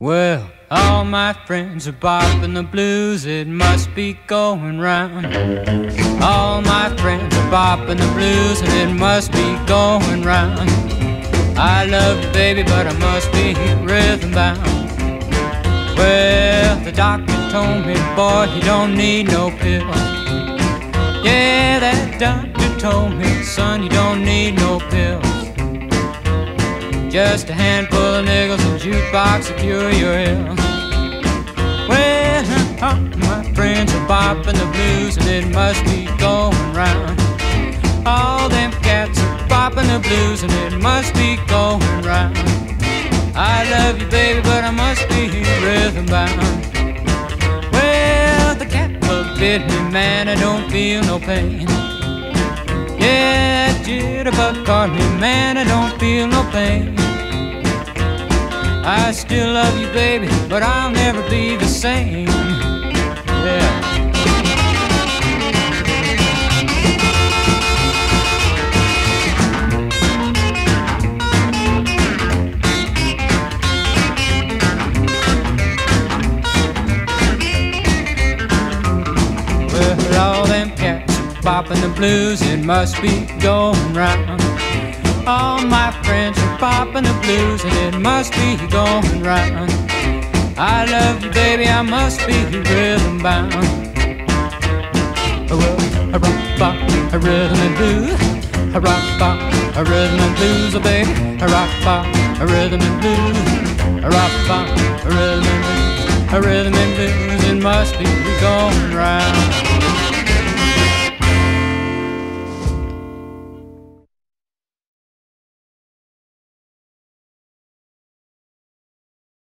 Well, all my friends are bopping the blues, it must be going round. All my friends are bopping the blues, and it must be going round. I love you, baby, but I must be rhythm bound. Well, the doctor told me, boy, you don't need no pill. Yeah, that doctor told me, son, you don't need no pills. Just a handful of nickels and jukebox to cure your ill. Well, my friends are bopping the blues and it must be going round. All them cats are bopping the blues and it must be going round. I love you, baby, but I must be rhythm bound. Well, the cat bug bit me, man, I don't feel no pain. Yeah, jitterbug caught me, man, I don't feel no pain. I still love you, baby, but I'll never be the same. Yeah. Well, all them cats bopping the blues, it must be going round. All my friends are bopping the blues, and it must be going round. I love you, baby, I must be rhythm bound. Well, a rock bop, a rhythm and blues, a rock bop, a rhythm and blues, oh baby, a rock bop, a rhythm and blues, a rock bop, a rhythm and blues, a rhythm and blues, it must be going round.